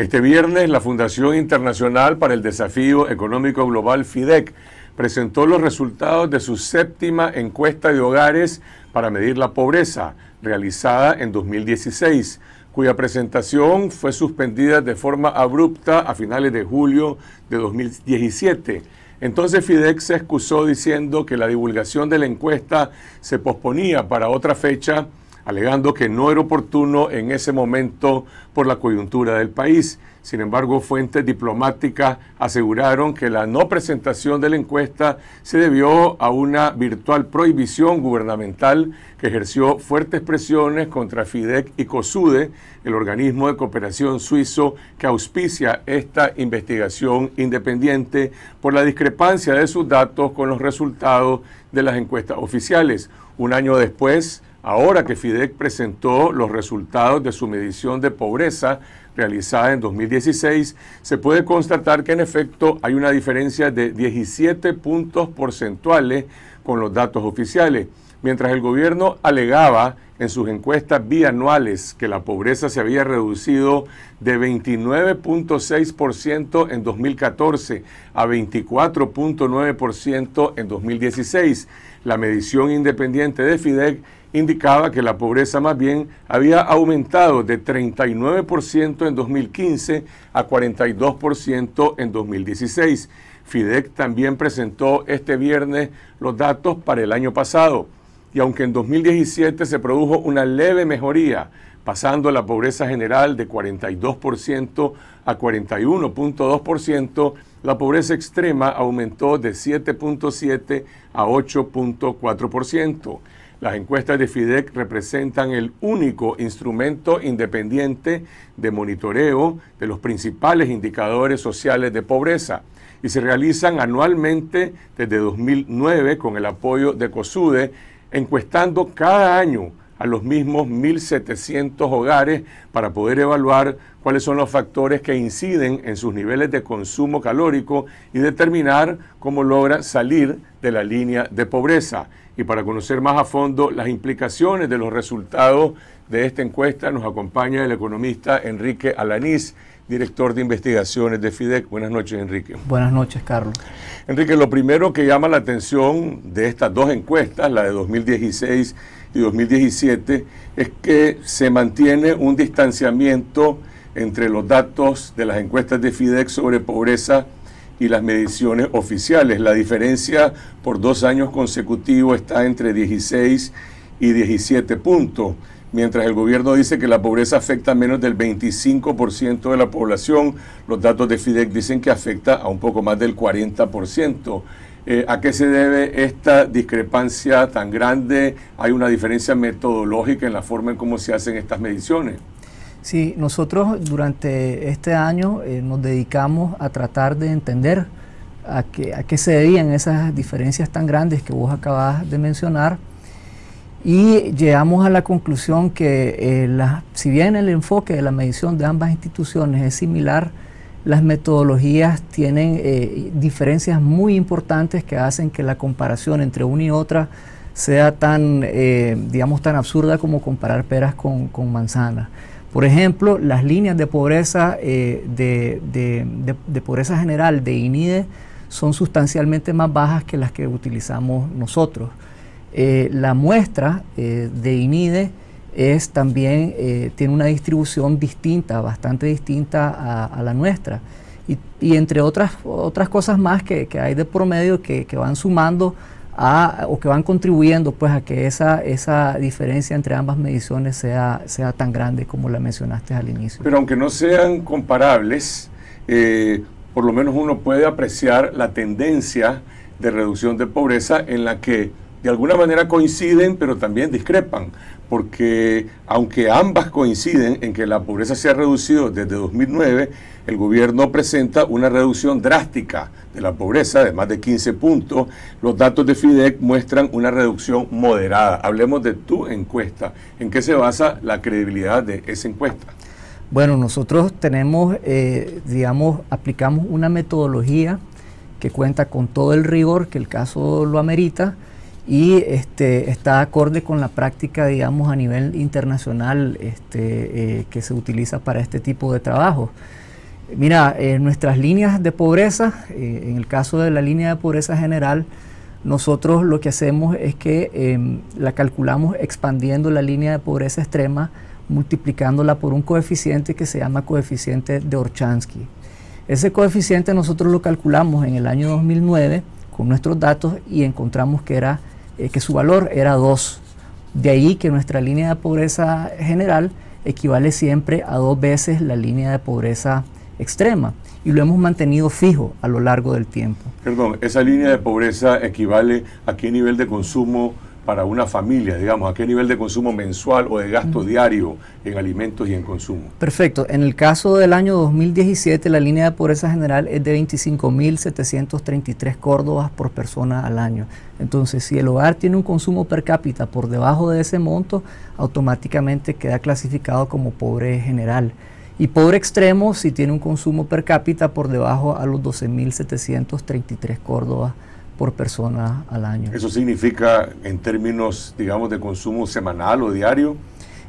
Este viernes, la Fundación Internacional para el Desafío Económico Global, FIDEC, presentó los resultados de su séptima encuesta de hogares para medir la pobreza, realizada en 2016, cuya presentación fue suspendida de forma abrupta a finales de julio de 2017. Entonces FIDEC se excusó diciendo que la divulgación de la encuesta se posponía para otra fecha alegando que no era oportuno en ese momento por la coyuntura del país. Sin embargo, fuentes diplomáticas aseguraron que la no presentación de la encuesta se debió a una virtual prohibición gubernamental que ejerció fuertes presiones contra FIDEC y COSUDE, el organismo de cooperación suizo que auspicia esta investigación independiente por la discrepancia de sus datos con los resultados de las encuestas oficiales. Un año después, Ahora que FIDEC presentó los resultados de su medición de pobreza realizada en 2016, se puede constatar que en efecto hay una diferencia de 17 puntos porcentuales con los datos oficiales, mientras el gobierno alegaba en sus encuestas bianuales que la pobreza se había reducido de 29.6% en 2014 a 24.9% en 2016. La medición independiente de FIDEC indicaba que la pobreza más bien había aumentado de 39% en 2015 a 42% en 2016. FIDEC también presentó este viernes los datos para el año pasado y aunque en 2017 se produjo una leve mejoría, pasando la pobreza general de 42% a 41.2%, la pobreza extrema aumentó de 7.7 a 8.4%. Las encuestas de FIDEC representan el único instrumento independiente de monitoreo de los principales indicadores sociales de pobreza y se realizan anualmente desde 2009 con el apoyo de COSUDE, encuestando cada año a los mismos 1.700 hogares para poder evaluar cuáles son los factores que inciden en sus niveles de consumo calórico y determinar cómo logra salir de la línea de pobreza. Y para conocer más a fondo las implicaciones de los resultados de esta encuesta, nos acompaña el economista Enrique Alanís, director de investigaciones de FIDEC. Buenas noches, Enrique. Buenas noches, Carlos. Enrique, lo primero que llama la atención de estas dos encuestas, la de 2016 y 2017, es que se mantiene un distanciamiento entre los datos de las encuestas de FIDEC sobre pobreza y las mediciones oficiales. La diferencia por dos años consecutivos está entre 16 y 17 puntos, mientras el gobierno dice que la pobreza afecta a menos del 25% de la población, los datos de FIDEC dicen que afecta a un poco más del 40%. Eh, ¿A qué se debe esta discrepancia tan grande? ¿Hay una diferencia metodológica en la forma en cómo se hacen estas mediciones? Sí, nosotros durante este año eh, nos dedicamos a tratar de entender a qué, se debían esas diferencias tan grandes que vos acabas de mencionar y llegamos a la conclusión que eh, si bien el enfoque de la medición de ambas instituciones es similar, las metodologías tienen eh, diferencias muy importantes que hacen que la comparación entre una y otra sea tan, digamos, tan absurda como comparar peras con, con manzanas. Por ejemplo, las líneas de pobreza, eh, de, pobreza general de INIDE son sustancialmente más bajas que las que utilizamos nosotros. Eh, la muestra eh, de INIDE es también, tiene una distribución distinta, bastante distinta a, la nuestra. Y, entre otras, otras cosas más que, hay de promedio que, van sumando o que van contribuyendo pues a que esa, esa diferencia entre ambas mediciones sea, sea tan grande como la mencionaste al inicio. Pero aunque no sean comparables, eh, por lo menos uno puede apreciar la tendencia de reducción de pobreza en la que de alguna manera coinciden, pero también discrepan, porque aunque ambas coinciden en que la pobreza se ha reducido desde 2009, el gobierno presenta una reducción drástica de la pobreza de más de 15 puntos. Los datos de FIDEC muestran una reducción moderada. Hablemos de tu encuesta. ¿En qué se basa la credibilidad de esa encuesta? Bueno, nosotros tenemos, eh, digamos, aplicamos una metodología que cuenta con todo el rigor que el caso lo amerita y este, está acorde con la práctica, digamos, a nivel internacional este, eh, que se utiliza para este tipo de trabajo. Mira, en nuestras líneas de pobreza, eh, en el caso de la línea de pobreza general, nosotros lo que hacemos es que em, la calculamos expandiendo la línea de pobreza extrema, multiplicándola por un coeficiente que se llama coeficiente de Orchansky. Ese coeficiente nosotros lo calculamos en el año 2009 con nuestros datos y encontramos que, era, eh, que su valor era 2. De ahí que nuestra línea de pobreza general equivale siempre a dos veces la línea de pobreza extrema y lo hemos mantenido fijo a lo largo del tiempo. Perdón, esa línea de pobreza equivale a qué nivel de consumo para una familia, digamos, a qué nivel de consumo mensual o de gasto diario en alimentos y en consumo. Perfecto. En el caso del año 2017, la línea de pobreza general es de 25.733 córdobas por persona al año. Entonces, si el hogar tiene un consumo per cápita por debajo de ese monto, automáticamente queda clasificado como pobre general. Y pobre extremo si tiene un consumo per cápita por debajo a los 12.733 córdobas por persona al año. ¿Eso significa en términos, digamos, de consumo semanal o diario?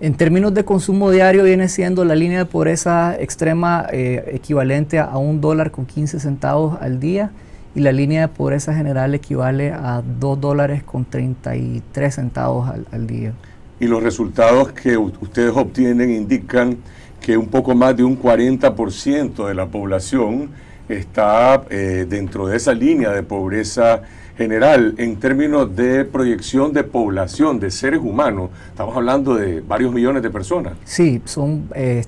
En términos de consumo diario viene siendo la línea de pobreza extrema eh, equivalente a un dólar con 15 centavos al día y la línea de pobreza general equivale a 2 dólares con 33 centavos al, al día. Y los resultados que ustedes obtienen indican que un poco más de un 40% de la población está eh, dentro de esa línea de pobreza general en términos de proyección de población, de seres humanos. Estamos hablando de varios millones de personas. Sí, son eh,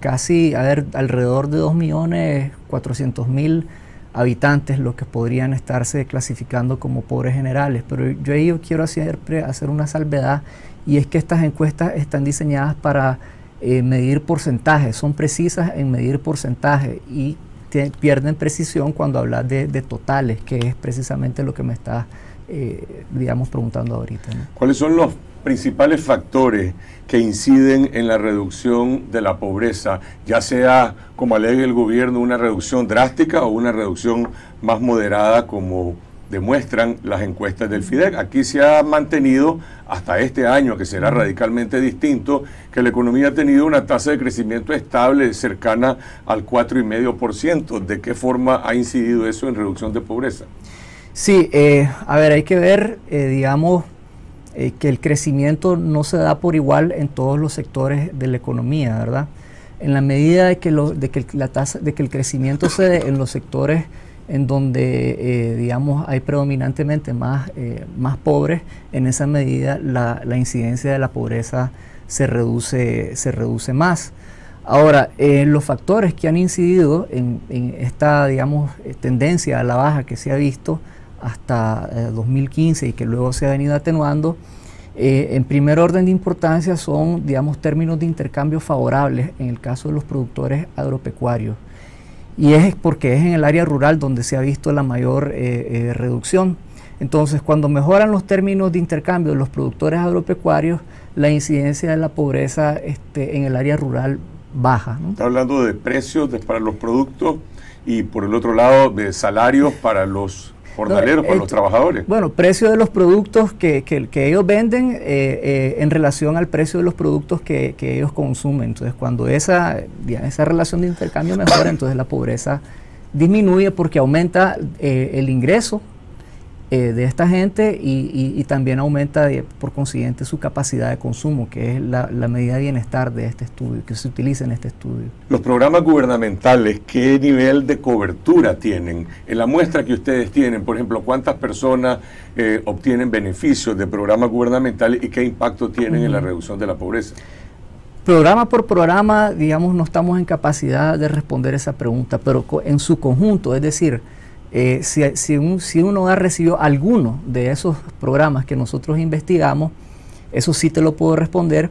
casi, a ver, alrededor de 2 millones 400 mil habitantes los que podrían estarse clasificando como pobres generales. Pero yo ahí quiero siempre hacer una salvedad y es que estas encuestas están diseñadas para eh, medir porcentajes, son precisas en medir porcentaje y pierden precisión cuando hablas de, totales, que es precisamente lo que me está, eh, digamos, preguntando ahorita. ¿Cuáles son los principales factores que inciden en la reducción de la pobreza, ya sea, como alega el gobierno, una reducción drástica o una reducción más moderada como demuestran las encuestas del FIDEC. Aquí se ha mantenido hasta este año, que será radicalmente distinto, que la economía ha tenido una tasa de crecimiento estable cercana al 4,5%. ¿De qué forma ha incidido eso en reducción de pobreza? Sí, eh, a ver, hay que ver, eh, digamos, eh, que el crecimiento no se da por igual en todos los sectores de la economía, ¿verdad? En la medida de que, de que la tasa, de que el crecimiento se dé en los sectores en donde, eh, digamos, hay predominantemente más, eh, más pobres, en esa medida la, incidencia de la pobreza se reduce, se reduce más. Ahora, eh, los factores que han incidido en, esta, digamos, tendencia a la baja que se ha visto hasta 2015 y que luego se ha venido atenuando, en primer orden de importancia son, digamos, términos de intercambio favorables en el caso de los productores agropecuarios y es porque es en el área rural donde se ha visto la mayor eh, eh, reducción. Entonces, cuando mejoran los términos de intercambio de los productores agropecuarios, la incidencia de la pobreza este, en el área rural baja. Está hablando de precios para los productos y por el otro lado de salarios para los para los trabajadores. Bueno, precio de los productos que, que, ellos venden eh, eh, en relación al precio de los productos que, ellos consumen. Entonces, cuando esa, esa relación de intercambio mejora, entonces la pobreza disminuye porque aumenta eh, el ingreso eh, de esta gente y, también aumenta por consiguiente su capacidad de consumo, que es la, medida de bienestar de este estudio, que se utiliza en este estudio. Los programas gubernamentales, ¿qué nivel de cobertura tienen? En la muestra que ustedes tienen, por ejemplo, ¿cuántas personas eh, obtienen beneficios de programas gubernamentales y qué impacto tienen en la reducción de la pobreza? Programa por programa, digamos, no estamos en capacidad de responder esa pregunta, pero en su conjunto, es decir, eh, si, si, un, si, uno ha recibido alguno de esos programas que nosotros investigamos, eso sí te lo puedo responder,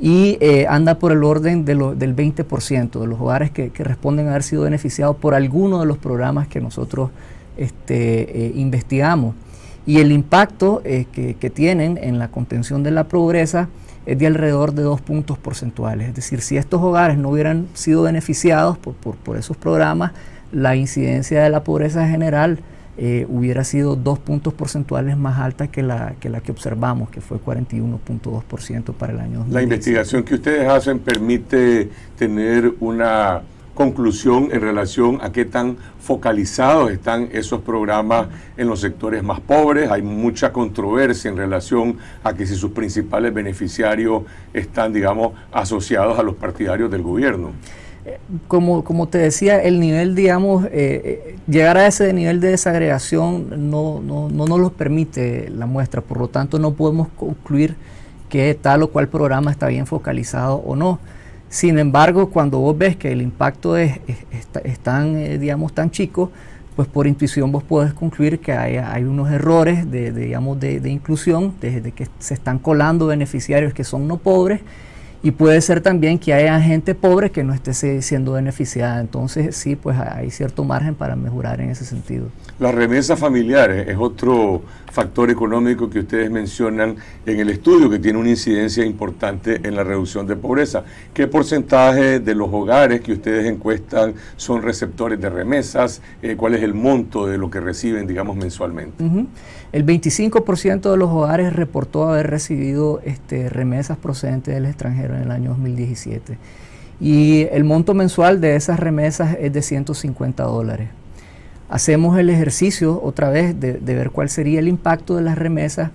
y eh, anda por el orden de del 20% de los hogares que, responden a haber sido beneficiados por alguno de los programas que nosotros este, eh, investigamos. Y el impacto que, tienen en la contención de la pobreza es de alrededor de dos puntos porcentuales. Es decir, si estos hogares no hubieran sido beneficiados por, por esos programas, la incidencia de la pobreza general eh, hubiera sido dos puntos porcentuales más alta que la que, la que observamos, que fue 41.2% para el año La investigación que ustedes hacen permite tener una conclusión en relación a qué tan focalizados están esos programas en los sectores más pobres. Hay mucha controversia en relación a que si sus principales beneficiarios están, digamos, asociados a los partidarios del gobierno. Como, como te decía, el nivel, digamos, eh, eh, llegar a ese nivel de desagregación no, no, no nos lo permite la muestra, por lo tanto no podemos concluir que tal o cual programa está bien focalizado o no. Sin embargo, cuando vos ves que el impacto es, tan, eh, digamos, tan chico, pues por intuición vos podés concluir que hay, hay unos errores de, digamos, de, de inclusión, desde que se están colando beneficiarios que son no pobres y puede ser también que haya gente pobre que no esté siendo beneficiada. Entonces, sí, pues hay cierto margen para mejorar en ese sentido. Las remesas familiares es otro factor económico que ustedes mencionan en el estudio que tiene una incidencia importante en la reducción de pobreza. ¿Qué porcentaje de los hogares que ustedes encuestan son receptores de remesas? Eh, ¿Cuál es el monto de lo que reciben, digamos, mensualmente? El 25% de los hogares reportó haber recibido este, remesas procedentes del extranjero en el año 2017. Y el monto mensual de esas remesas es de 150 dólares. Hacemos el ejercicio otra vez de, ver cuál sería el impacto de las remesas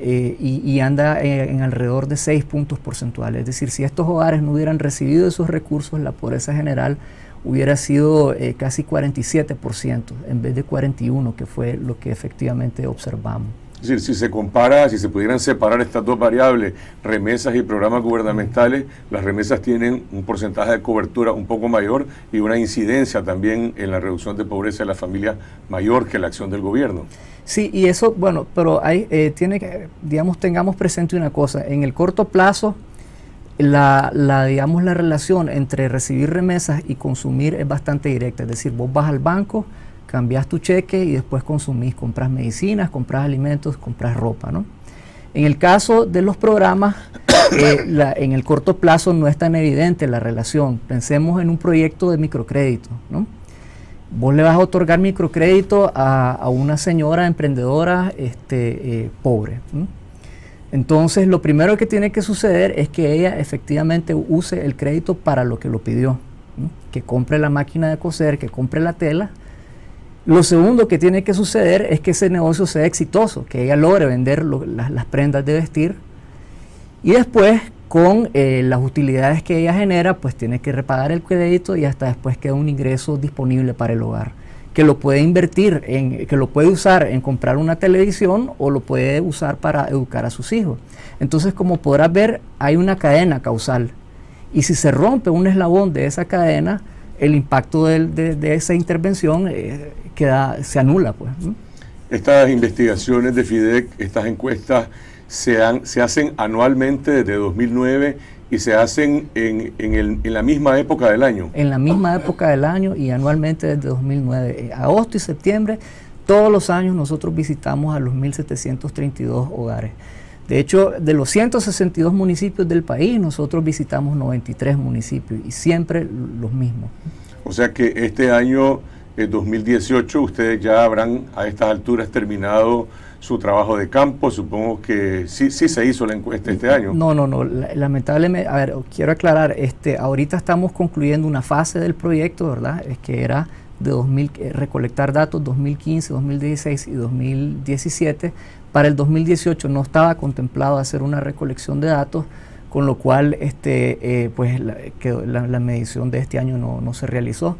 eh, y, anda en, en, alrededor de 6 puntos porcentuales. Es decir, si estos hogares no hubieran recibido esos recursos, la pobreza general hubiera sido eh, casi 47% en vez de 41%, que fue lo que efectivamente observamos. Es decir, si se compara, si se pudieran separar estas dos variables, remesas y programas gubernamentales, las remesas tienen un porcentaje de cobertura un poco mayor y una incidencia también en la reducción de pobreza de la familia mayor que la acción del gobierno. Sí, y eso, bueno, pero hay, eh, tiene que, digamos, tengamos presente una cosa, en el corto plazo, la, la, digamos, la relación entre recibir remesas y consumir es bastante directa. Es decir, vos vas al banco, cambias tu cheque y después consumís, compras medicinas, compras alimentos, compras ropa. ¿no? En el caso de los programas, eh, en el corto plazo no es tan evidente la relación. Pensemos en un proyecto de microcrédito. ¿no? Vos le vas a otorgar microcrédito a, a una señora emprendedora este, eh, pobre. Entonces, lo primero que tiene que suceder es que ella efectivamente use el crédito para lo que lo pidió, que compre la máquina de coser, que compre la tela. Lo segundo que tiene que suceder es que ese negocio sea exitoso, que ella logre vender las, prendas de vestir. Y después, con eh, las utilidades que ella genera, pues tiene que repagar el crédito y hasta después queda un ingreso disponible para el hogar que lo puede invertir, en, que lo puede usar en comprar una televisión o lo puede usar para educar a sus hijos. Entonces, como podrás ver, hay una cadena causal. Y si se rompe un eslabón de esa cadena, el impacto de, esa intervención eh, queda, se anula. Pues, Estas investigaciones de FIDEC, estas encuestas, se, se hacen anualmente desde 2009 y se hacen en, en, el, en, la misma época del año. En la misma época del año y anualmente desde 2009. Eh, agosto y septiembre, todos los años nosotros visitamos a los 1.732 hogares. De hecho, de los 162 municipios del país, nosotros visitamos 93 municipios y siempre los mismos. O sea que este año, el eh, 2018, ustedes ya habrán a estas alturas terminado su trabajo de campo. Supongo que sí, sí se hizo la encuesta este año. No, no, no. Lamentablemente, a ver, quiero aclarar, este, ahorita estamos concluyendo una fase del proyecto, ¿verdad? Es que era de 2000, eh, recolectar datos 2015, 2016 y 2017. Para el 2018 no estaba contemplado hacer una recolección de datos, con lo cual este, eh, pues la, la, medición de este año no, no se realizó.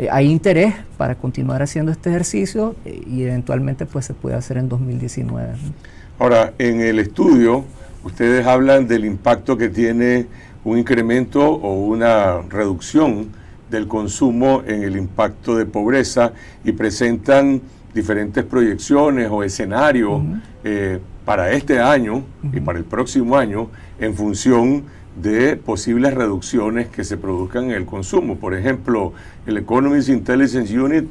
Eh, hay interés para continuar haciendo este ejercicio eh, y eventualmente pues se puede hacer en 2019. Ahora, en el estudio, ustedes hablan del impacto que tiene un incremento o una reducción del consumo en el impacto de pobreza y presentan diferentes proyecciones o escenarios eh, para este año y para el próximo año en función de posibles reducciones que se produzcan en el consumo. Por ejemplo, el Economist Intelligence Unit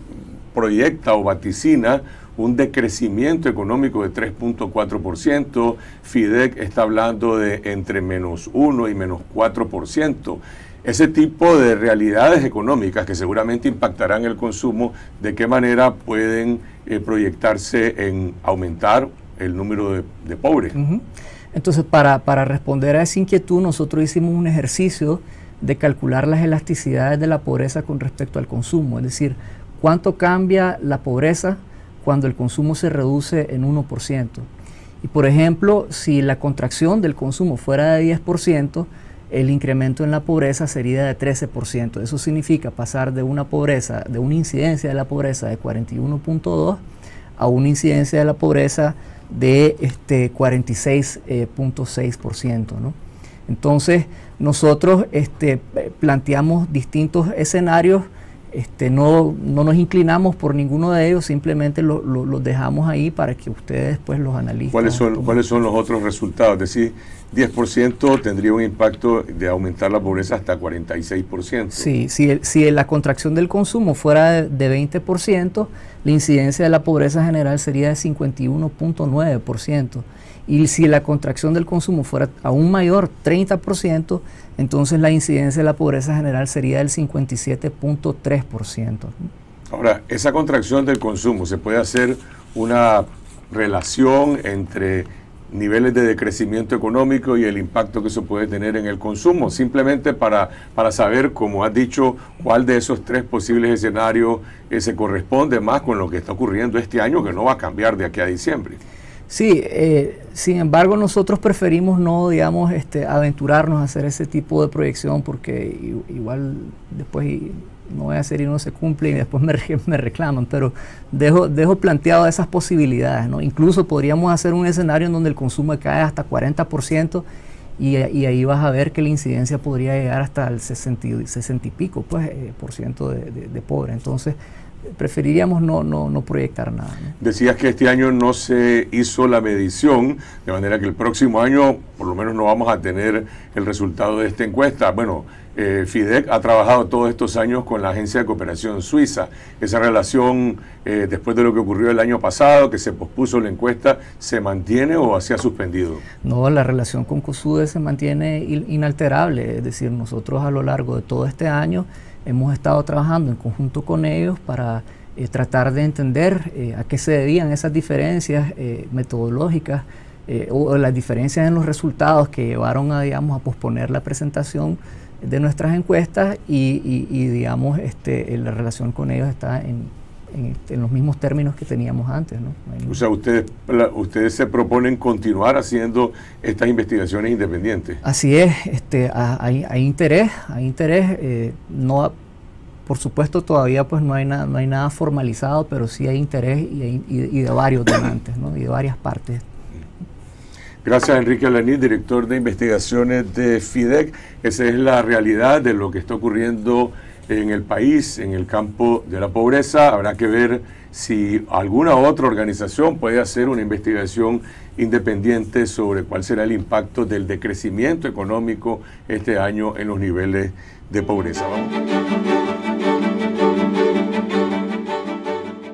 proyecta o vaticina un decrecimiento económico de 3.4%, FIDEC está hablando de entre menos 1 y menos 4%. Ese tipo de realidades económicas que seguramente impactarán el consumo, ¿de qué manera pueden eh, proyectarse en aumentar el número de, pobres? Entonces, para, responder a esa inquietud, nosotros hicimos un ejercicio de calcular las elasticidades de la pobreza con respecto al consumo, es decir, cuánto cambia la pobreza cuando el consumo se reduce en 1%. Y por ejemplo, si la contracción del consumo fuera de 10%, el incremento en la pobreza sería de 13%. Eso significa pasar de una pobreza, de una incidencia de la pobreza de 41.2 a una incidencia de la pobreza de este 46.6%. ¿no? Entonces, nosotros este, planteamos distintos escenarios este, no, no, nos inclinamos por ninguno de ellos, simplemente los lo, dejamos ahí para que ustedes después los analicen. ¿Cuáles son, ¿Cuáles son los otros resultados? Es decir, 10% tendría un impacto de aumentar la pobreza hasta 46%. Sí, si, si la contracción del consumo fuera de, 20%, la incidencia de la pobreza general sería de 51.9%. Y si la contracción del consumo fuera aún mayor, 30%, entonces la incidencia de la pobreza general sería del 57.3%. Ahora, esa contracción del consumo, ¿se puede hacer una relación entre niveles de decrecimiento económico y el impacto que eso puede tener en el consumo, simplemente para, para saber, como has dicho, cuál de esos tres posibles escenarios eh, se corresponde más con lo que está ocurriendo este año, que no va a cambiar de aquí a diciembre. Sí, eh, sin embargo nosotros preferimos no, digamos, este, aventurarnos a hacer ese tipo de proyección porque igual después no voy a hacer y no se cumple y después me, me reclaman, pero dejo, dejo planteado esas posibilidades, ¿no? Incluso podríamos hacer un escenario en donde el consumo cae hasta 40% y, y ahí vas a ver que la incidencia podría llegar hasta el 60, y pico pues, eh, por ciento de, de, de pobre. Entonces, preferiríamos no, no, no proyectar nada. Decías que este año no se hizo la medición, de manera que el próximo año por lo menos no vamos a tener el resultado de esta encuesta. Bueno, eh, FIDEC ha trabajado todos estos años con la Agencia de Cooperación Suiza. Esa relación, eh, después de lo que ocurrió el año pasado, que se pospuso la encuesta, ¿se mantiene o se ha suspendido? No, la relación con COSUDE se mantiene inalterable. Es decir, nosotros a lo largo de todo este año hemos estado trabajando en conjunto con ellos para eh, tratar de entender eh, a qué se debían esas diferencias eh, metodológicas o las diferencias en los resultados que llevaron a, digamos, a posponer la presentación de nuestras encuestas y, digamos, este, la relación con ellos está en, en, los mismos términos que teníamos antes. ¿no? o sea, ustedes, ustedes se proponen continuar haciendo estas investigaciones independientes. Así es, este, hay, hay interés, hay interés, eh, no, por supuesto todavía pues no hay, nada no hay nada formalizado, pero sí hay interés y, y, de varios donantes, ¿no? y de varias partes. Gracias Enrique Alaní, director de investigaciones de FIDEC. Esa es la realidad de lo que está ocurriendo en el país, en el campo de la pobreza. Habrá que ver si alguna otra organización puede hacer una investigación independiente sobre cuál será el impacto del decrecimiento económico este año en los niveles de pobreza.